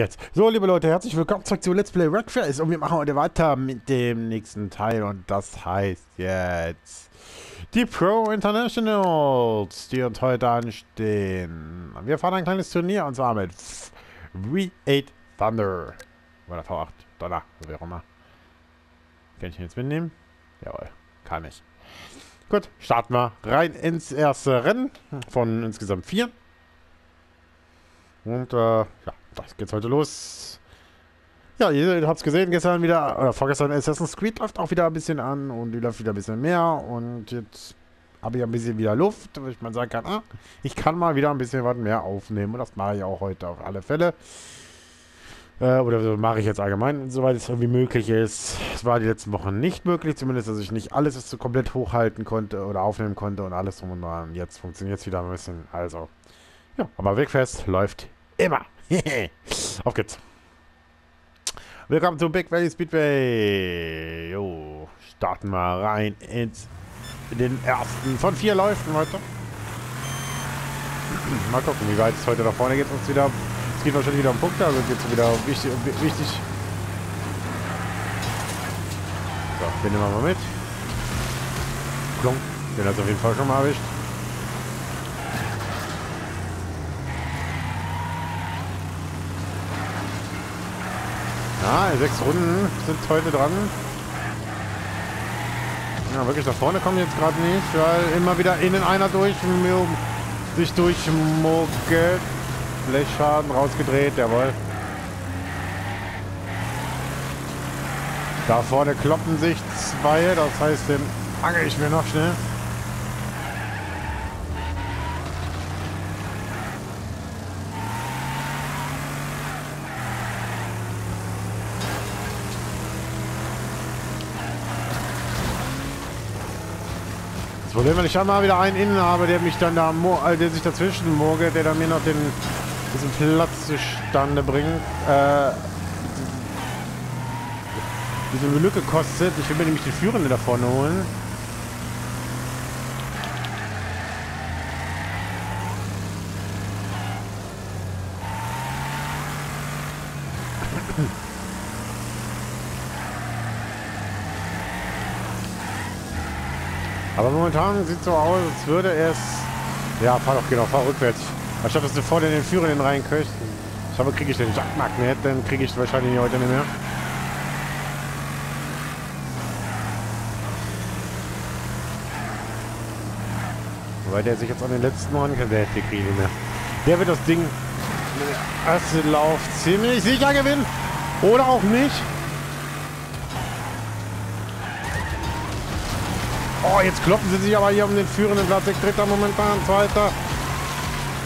Jetzt. So, liebe Leute, herzlich willkommen zurück zu Let's Play Wreckfest und wir machen heute weiter mit dem nächsten Teil und das heißt jetzt die Pro Internationals, die uns heute anstehen. Wir fahren ein kleines Turnier und zwar mit V8 Thunder oder V8 Dollar, wie auch immer. Kann ich ihn jetzt mitnehmen? Jawohl, kann ich. Gut, starten wir rein ins erste Rennen von insgesamt vier. Und äh, ja, das geht's heute los. Ja, ihr habt es gesehen, gestern wieder, oder vorgestern Assassin's Creed läuft auch wieder ein bisschen an und die läuft wieder ein bisschen mehr und jetzt habe ich ein bisschen wieder Luft, wo ich mal sagen kann, ah, ich kann mal wieder ein bisschen was mehr aufnehmen und das mache ich auch heute auf alle Fälle. Äh, oder so mache ich jetzt allgemein, soweit es irgendwie möglich ist. Es war die letzten Wochen nicht möglich, zumindest, dass ich nicht alles so komplett hochhalten konnte oder aufnehmen konnte und alles drum und dran. Jetzt funktioniert es wieder ein bisschen, also, ja, aber Wegfest läuft immer. Auf geht's. Willkommen zu Big Valley Speedway. Jo, starten wir rein ins in den ersten von vier Läufen heute. Mal gucken, wie weit es heute da vorne geht. Uns wieder, es geht wahrscheinlich wieder um Punkte, also geht wieder wichtig, wichtig. So, den nehmen wir mal mit. Klunk, den hat auf jeden Fall schon mal erwischt. Ja, sechs Runden sind heute dran. Ja, wirklich nach vorne kommen jetzt gerade nicht, weil immer wieder innen einer durch sich durchmogelt. Blechschaden rausgedreht, jawohl. Da vorne kloppen sich zwei, das heißt, den angel ich mir noch schnell. Das Problem, wenn ich dann mal wieder einen innen habe, der mich dann da, äh, der sich dazwischen mogelt, der dann mir noch den diesen Platz zustande bringt, äh, diese Lücke kostet. Ich will mir nämlich die Führende da vorne holen. Aber momentan sieht es so aus, als würde es... Ja, fahr doch, genau, fahr rückwärts. Anstatt dass du vor den Führenden reinköchst. Ich hoffe, kriege ich den Jackmagnet, dann kriege ich wahrscheinlich heute nicht mehr. Weil der sich jetzt an den letzten Mann kann, der kriege mehr. Der wird das Ding erste Lauf ziemlich sicher gewinnen. Oder auch nicht. Oh, jetzt kloppen sie sich aber hier um den führenden Platz. Dritter momentan, zweiter.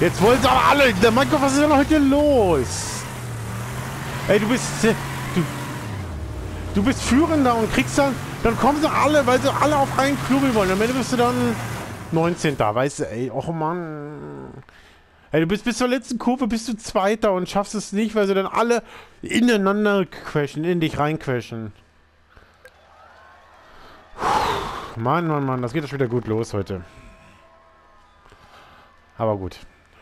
Jetzt wollen sie aber alle. Der mein Gott, was ist denn heute los? Ey, du bist. Du, du bist Führender und kriegst dann. Dann kommen sie alle, weil sie alle auf einen Klubbel wollen. Am Ende bist du dann 19. Weißt du, ey, och Mann. Ey, du bist bis zur letzten Kurve bist du Zweiter und schaffst es nicht, weil sie dann alle ineinander quetschen, in dich reinquetschen. Mann, Mann, Mann, das geht doch schon wieder gut los heute. Aber gut.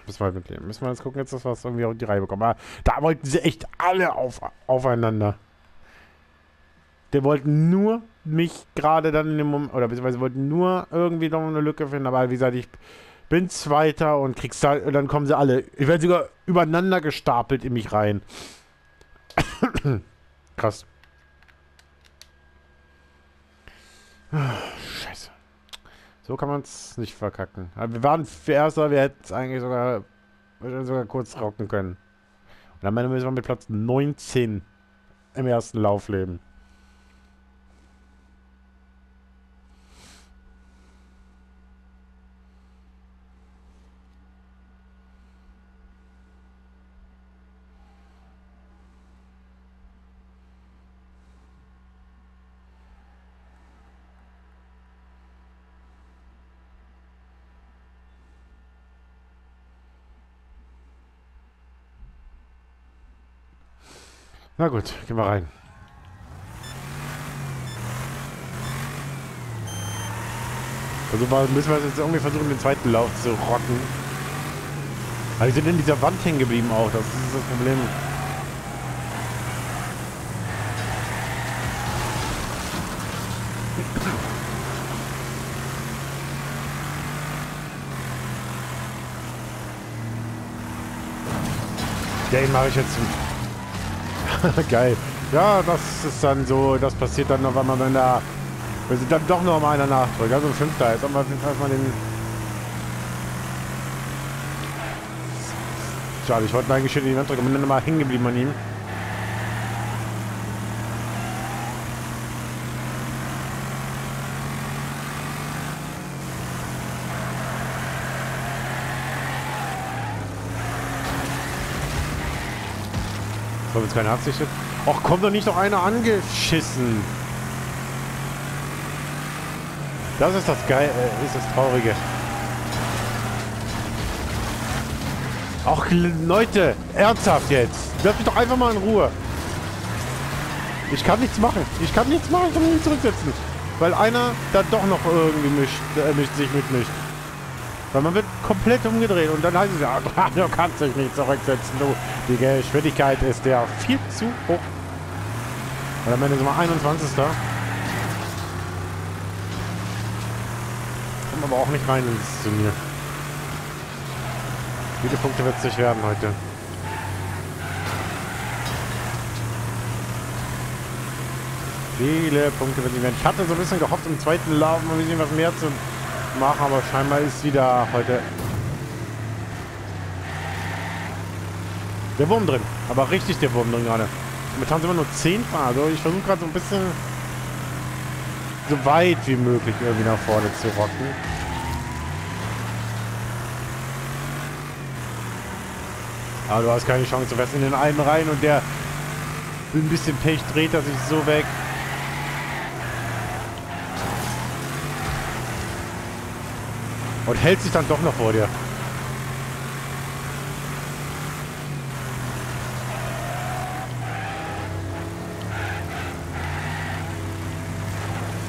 Müssen wir halt mitleben. Müssen wir jetzt gucken, jetzt, dass wir es irgendwie auf die Reihe bekommen. Aber da wollten sie echt alle auf, aufeinander. Die wollten nur mich gerade dann in dem Moment, oder beziehungsweise wollten nur irgendwie noch eine Lücke finden. Aber wie gesagt, ich bin Zweiter und kriegst da, dann kommen sie alle. Ich werde sogar übereinander gestapelt in mich rein. Krass. So kann man es nicht verkacken. Aber wir waren Erster, wir hätten es eigentlich sogar, sogar kurz rocken können. Und am Ende müssen wir mit Platz 19 im ersten Lauf leben. Na gut, gehen wir rein. Also müssen wir jetzt irgendwie versuchen, den zweiten Lauf zu rocken. Aber die sind in dieser Wand hängen geblieben auch, das ist das Problem. Den mache ich jetzt Geil. Ja, das ist dann so, das passiert dann noch, wenn man dann da. Wir sind dann doch noch mal einer nachdrückt. Also ein Fünfter. Haben wir auf jeden Fall mal den. Schade, ich wollte eigentlich schon den drücken, bin dann mal hängen geblieben an ihm. So, jetzt keine Absicht. Och, kommt doch nicht noch einer angeschissen. Das ist das Geil, äh, ist das Traurige. Ach, Leute, ernsthaft jetzt. Lass mich doch einfach mal in Ruhe. Ich kann nichts machen. Ich kann nichts machen. Ich kann mich zurücksetzen. Weil einer da doch noch irgendwie mischt, äh, mischt, sich mitmischt. Weil man wird komplett umgedreht und dann heißt es ja, du kannst dich nicht zurücksetzen, du. Die Geschwindigkeit ist ja viel zu hoch. Weil am Ende sind wir 21. Kommen aber auch nicht rein ins Turnier. Viele Punkte wird es nicht werden heute. Viele Punkte wird nicht werden. Ich hatte so ein bisschen gehofft, im zweiten Lauf mal ein bisschen was mehr zu machen, aber scheinbar ist wieder heute der Wurm drin. Aber richtig der Wurm drin gerade. Momentan sind wir nur 10 Also ich versuche gerade so ein bisschen so weit wie möglich irgendwie nach vorne zu rocken. Aber du hast keine Chance. Du fährst in den einen rein und der ein bisschen Pech dreht er sich so weg. Und hält sich dann doch noch vor dir.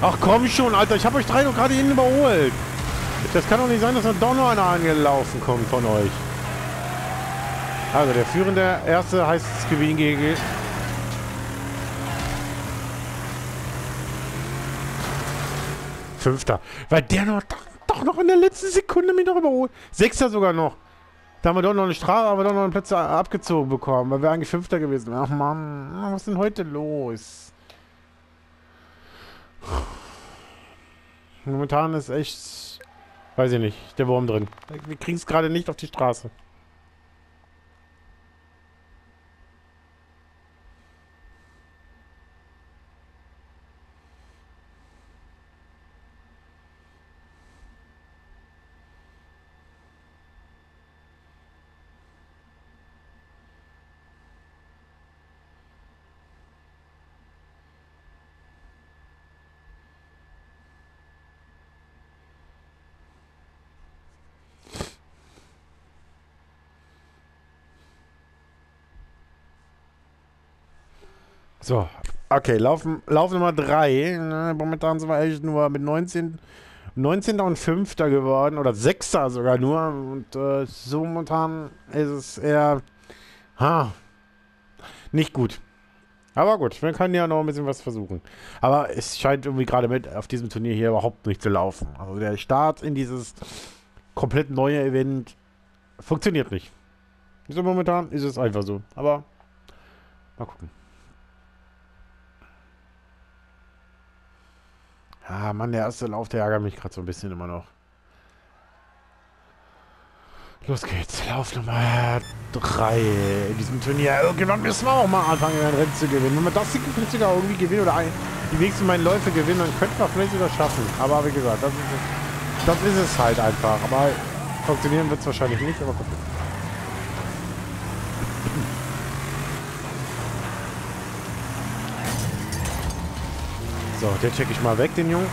Ach komm schon, Alter. Ich habe euch drei doch gerade eben überholt. Das kann doch nicht sein, dass da doch noch einer angelaufen kommt von euch. Also der führende erste heißt Gewinn gegen Fünfter. Weil der noch doch noch in der letzten Sekunde mich noch überholt. Sechster sogar noch. Da haben wir doch noch eine Strafe, aber doch noch einen Platz abgezogen bekommen, weil wir eigentlich Fünfter gewesen. Ach Mann, was ist denn heute los? Momentan ist echt, weiß ich nicht, der Wurm drin. Wir kriegen es gerade nicht auf die Straße. So, okay, Lauf, Lauf Nummer 3. Ne, momentan sind wir echt nur mit 19, 19. und 5. geworden. Oder 6. sogar nur. Und äh, so momentan ist es eher ha, nicht gut. Aber gut, wir können ja noch ein bisschen was versuchen. Aber es scheint irgendwie gerade mit auf diesem Turnier hier überhaupt nicht zu laufen. Also der Start in dieses komplett neue Event funktioniert nicht. So momentan ist es einfach so. Aber mal gucken. Ah, Mann, der erste Lauf, der ärgert mich gerade so ein bisschen immer noch. Los geht's. Lauf Nummer 3 in diesem Turnier. Irgendwann müssen wir auch mal anfangen, ein Rennen zu gewinnen. Wenn wir das vielleicht sogar irgendwie gewinnen oder die nächsten meinen Läufe gewinnen, dann könnten wir vielleicht sogar schaffen. Aber wie gesagt, das ist, das ist es halt einfach. Aber funktionieren wird es wahrscheinlich nicht, aber gucken. So, den check ich mal weg, den Jungen.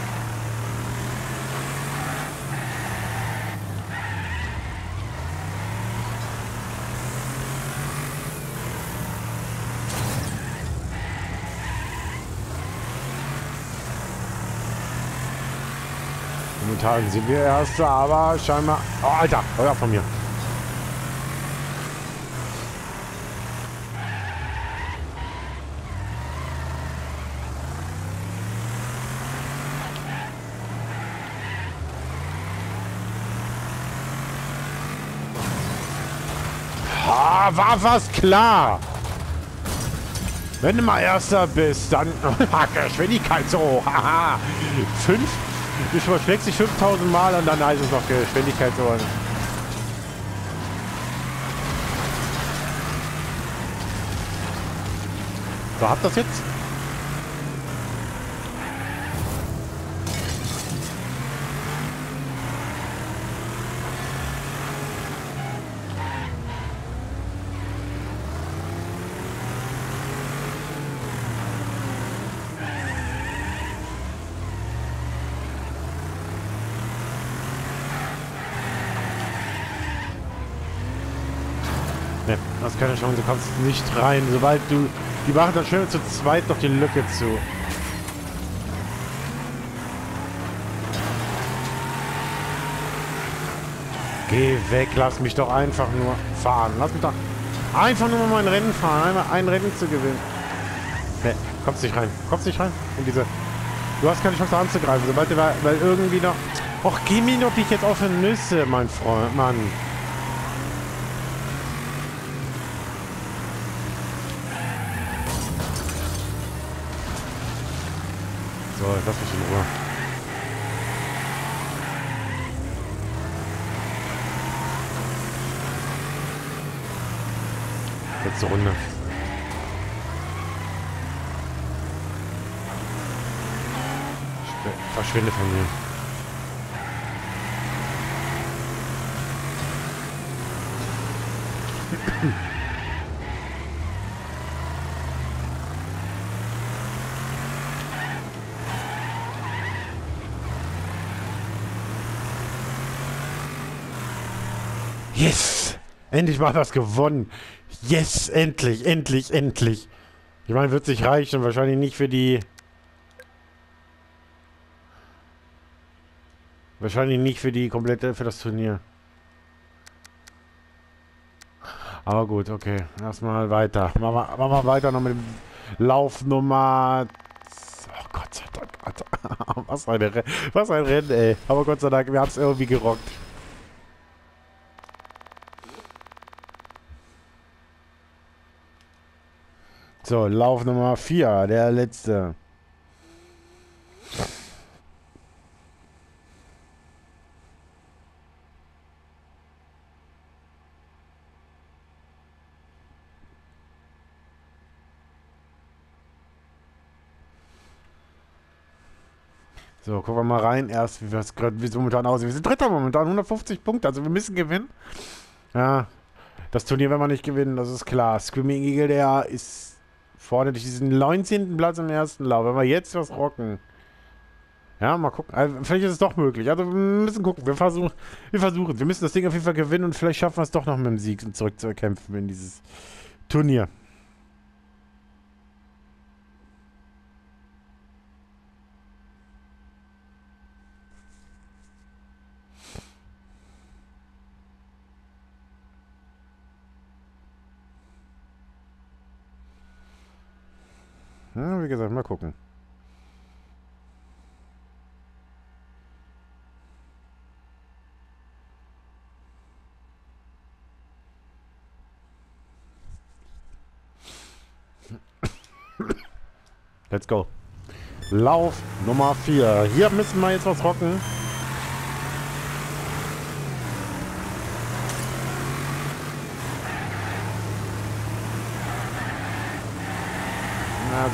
Momentan sind wir Erste, aber scheinbar... Oh, Alter, Feuer von mir. War fast klar. Wenn du mal Erster bist, dann Geschwindigkeit so. Haha. Fünf. Du verschlägst dich 5000 Mal und dann heißt es noch Geschwindigkeit so. So, habt das jetzt? Ne, hast keine Chance, du kommst nicht rein. Sobald du... Die machen dann schön zu zweit noch die Lücke zu. Geh weg, lass mich doch einfach nur fahren. Lass mich doch einfach nur mal mein Rennen fahren. Einmal ein Rennen zu gewinnen. Ne, kommst nicht rein. Kommst nicht rein in diese... Du hast keine Chance anzugreifen, sobald du... Weil irgendwie noch... Och, geh mir doch nicht jetzt auf die Nüsse, mein Freund. Mann. So, lass mich in Ruhe. Letzte Runde. Verschwinde von mir. Yes! Endlich mal was gewonnen. Yes, endlich, endlich, endlich. Ich meine, wird sich reichen. Wahrscheinlich nicht für die... Wahrscheinlich nicht für die komplette, für das Turnier. Aber gut, okay. Erstmal weiter. Machen wir, machen wir weiter noch mit dem Laufnummer... Oh Gott sei Dank, Alter. Was ein, Re was ein Rennen, ey. Aber Gott sei Dank, wir haben es irgendwie gerockt. So, Lauf Nummer 4, der letzte. So, gucken wir mal rein. Erst, wie es momentan aussieht. Wir sind Dritter momentan, 150 Punkte. Also wir müssen gewinnen. Ja, das Turnier werden wir nicht gewinnen, das ist klar. Screaming Eagle, der ist vorne durch diesen 19. Platz im ersten Lauf. Wenn wir jetzt was rocken. Ja, mal gucken. Also, vielleicht ist es doch möglich. Also wir müssen gucken. Wir versuchen, wir versuchen. Wir müssen das Ding auf jeden Fall gewinnen und vielleicht schaffen wir es doch noch mit dem Sieg zurückzukämpfen in dieses Turnier. Ja, wie gesagt, mal gucken. Let's go. Lauf Nummer 4. Hier müssen wir jetzt was rocken.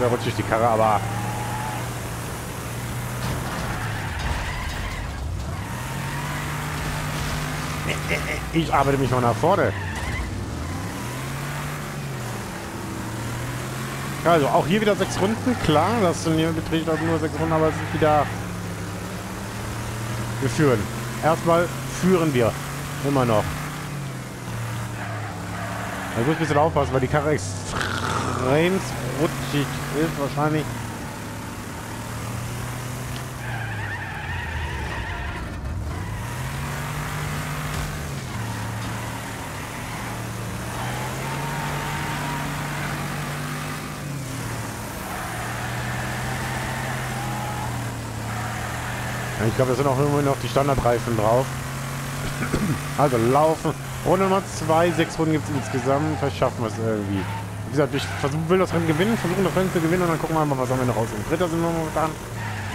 Da rutscht die Karre, aber... Ich arbeite mich noch nach vorne. Also auch hier wieder sechs Runden, klar, das Turnier beträgt auch nur sechs Runden, aber es ist wieder... Wir führen. Erstmal führen wir. Immer noch. Ich muss ein bisschen aufpassen, weil die Karre extrem rutschig ist wahrscheinlich. Ich glaube, da sind auch immer noch die Standardreifen drauf. Also laufen. Runde Nummer 2, sechs Runden gibt es insgesamt. Vielleicht schaffen wir es irgendwie. Wie gesagt, ich versuch, will das Rennen gewinnen, versuchen das Rennen zu gewinnen und dann gucken wir mal, was am Ende rauskommt. Dritter sind wir momentan.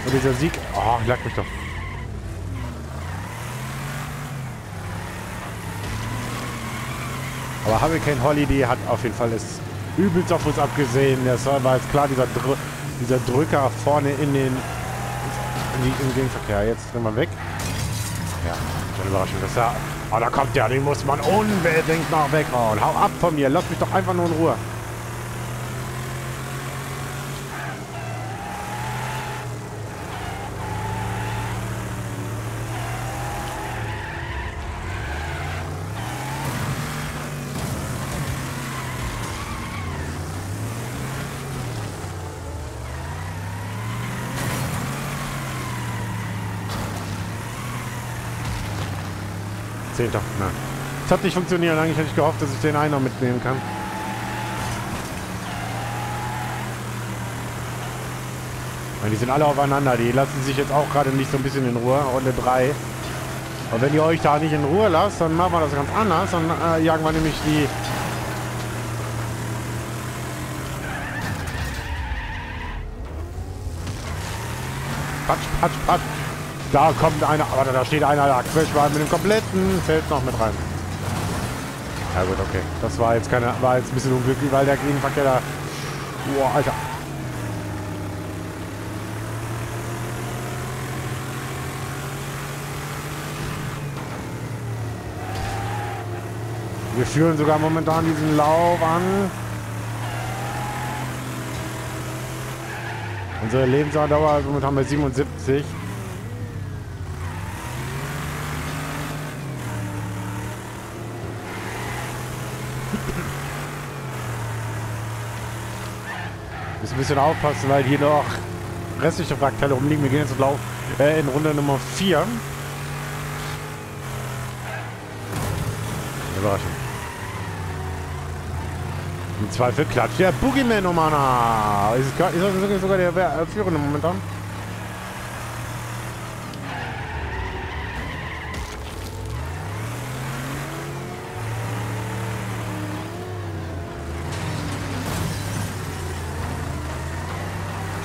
Und dieser Sieg, oh, lag mich doch. Aber Hurricane Holiday hat auf jeden Fall es übelst auf uns abgesehen. Das war jetzt klar, dieser, Dr dieser Drücker vorne in den in, die, in den Gegenverkehr. Jetzt drehen wir weg. Ja, schon Überraschung. Das oh, da kommt der, den muss man unbedingt noch weghauen. Hau ab von mir, lass mich doch einfach nur in Ruhe. Zehnter. Nein. Das hat nicht funktioniert. Eigentlich hätte ich gehofft, dass ich den einen noch mitnehmen kann. Und die sind alle aufeinander. Die lassen sich jetzt auch gerade nicht so ein bisschen in Ruhe. Runde 3. Und wenn ihr euch da nicht in Ruhe lasst, dann machen wir das ganz anders. Dann äh, jagen wir nämlich die... Patsch, patsch, patsch. Da kommt einer, aber da steht einer, da Quetschwein mit dem kompletten Feld noch mit rein. Ja gut, okay. Das war jetzt keine, war jetzt ein bisschen unglücklich, weil der Gegenverkehr da. Boah, Alter. Wir führen sogar momentan diesen Lauf an. Unsere Lebensdauer ist momentan bei 77. bisschen aufpassen, weil hier noch restliche Wrackteile rumliegen. Wir gehen jetzt Lauf, äh, in Runde Nummer 4. Überraschung. Im Zweifel klatscht der Boogeyman um Anna. Ist, ist das sogar der Führende momentan?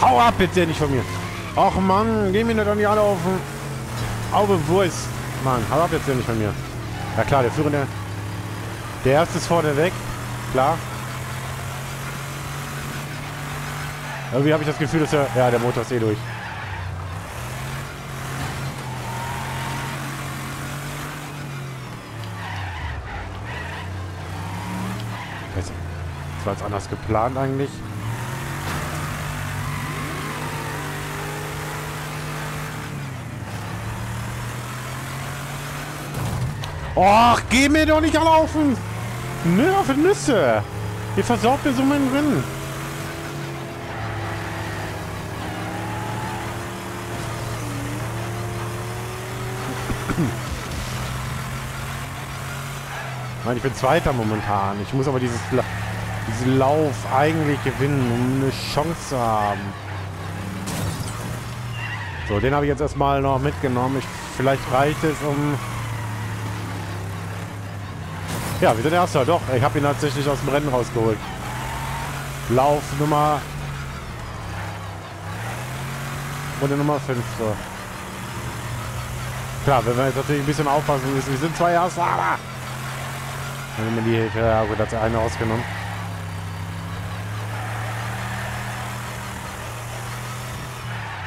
Hau ab bitte, nicht von mir. Ach Mann, geh mir doch nicht alle auf den Auge Wurst. Mann, hau ab jetzt nicht von mir. Ja klar, der Führende. Der erste ist vorne weg. Klar. Irgendwie habe ich das Gefühl, dass er... Ja, der Motor ist eh durch. Das war jetzt anders geplant eigentlich. Och, geh mir doch nicht alle auf. Nö, auf die Nüsse. Ihr versorgt mir so meinen Rennen. Nein, ich bin Zweiter momentan. Ich muss aber dieses La diesen Lauf eigentlich gewinnen, um eine Chance zu haben. So, den habe ich jetzt erstmal noch mitgenommen. Ich, vielleicht reicht es, um ja, wir sind Erster. Doch, ich habe ihn tatsächlich aus dem Rennen rausgeholt. Lauf Nummer... Runde Nummer 5. So. Klar, wenn wir jetzt natürlich ein bisschen aufpassen müssen. Wir sind zwei Erster, aber... Wenn wir die Hilfe... Ja gut, hat eine ausgenommen.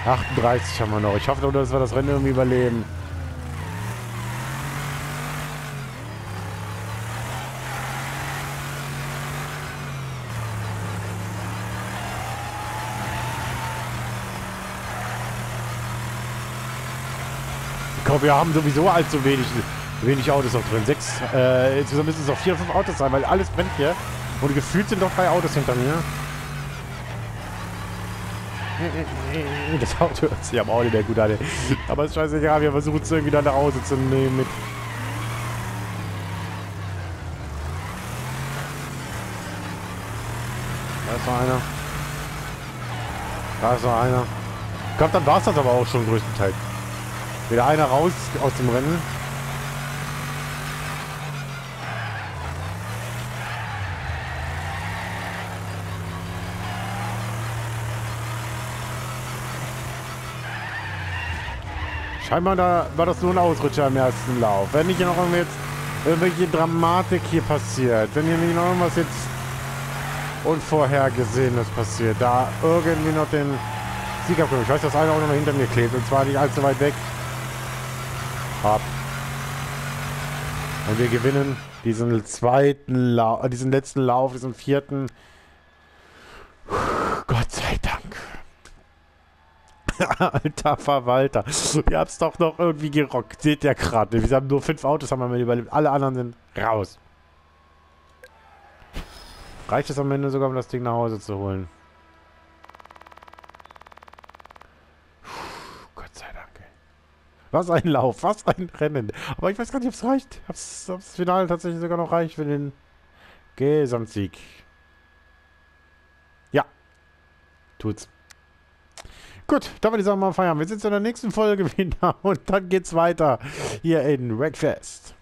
...38 haben wir noch. Ich hoffe nur, dass wir das Rennen irgendwie überleben. Glaube, wir haben sowieso allzu wenig, wenig Autos noch drin. Sechs, äh, insgesamt müssen es noch vier, fünf Autos sein, weil alles brennt hier. Und gefühlt sind noch drei Autos hinter mir. Das Auto hört sich am Auto der gut an. Aber es ist scheißegal, wir versuchen es irgendwie dann nach Hause zu nehmen mit. Da ist noch einer. Da ist noch einer. Ich glaube, dann war es das aber auch schon größtenteils. Wieder einer raus aus dem Rennen. Scheinbar da war das nur ein Ausrutscher im ersten Lauf. Wenn nicht noch jetzt irgendwelche Dramatik hier passiert, wenn hier nicht noch irgendwas jetzt Unvorhergesehenes passiert, da irgendwie noch den Sieg abkommen. Ich weiß, dass einer auch noch hinter mir klebt und zwar nicht allzu weit weg. Ab. Und wir gewinnen diesen zweiten Lauf, äh, diesen letzten Lauf, diesen vierten. Gott sei Dank. Alter Verwalter. Ihr habt's doch noch irgendwie gerockt. Seht ihr gerade. Wir haben nur fünf Autos, haben wir überlebt. Alle anderen sind raus. Reicht es am Ende sogar, um das Ding nach Hause zu holen. Gott sei Dank. Was ein Lauf, was ein Rennen. Aber ich weiß gar nicht, ob es reicht. Ob das Finale tatsächlich sogar noch reicht für den Gesamtsieg. Ja. Tut's. Gut, dann würde ich sagen, mal feiern. Wir sind in der nächsten Folge wieder und dann geht's weiter hier in Wreckfest.